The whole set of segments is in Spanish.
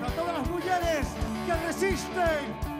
Para todas las mujeres que resisten.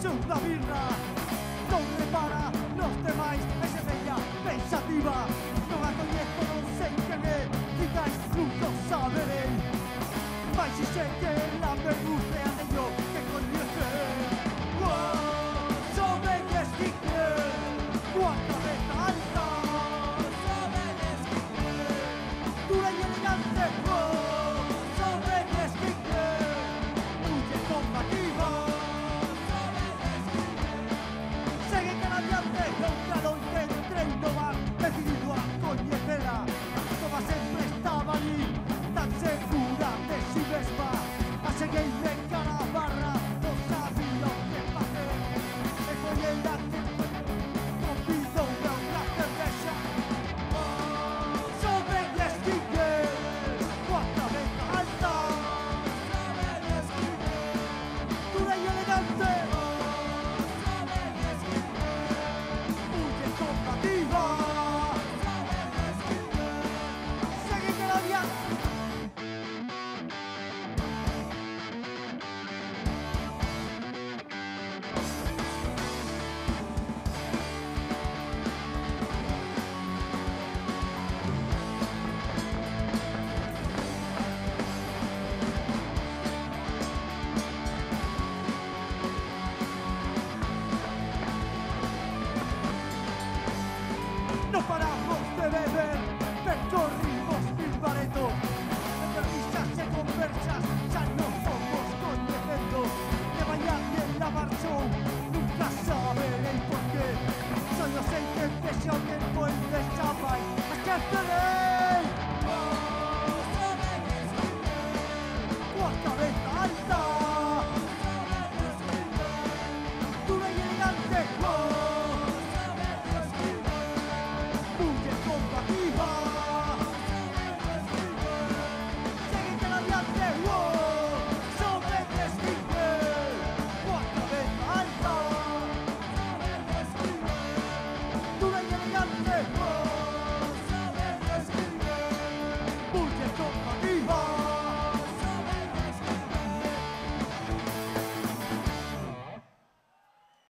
Santa birra. Non repara nos demais E se pensativa. Non a coñece separamos de beber, percorrimos mil baretos, entre risas y conversas, ya no somos contentos, de bañar y en la marcha, nunca saberé el porqué, solo sé que empezó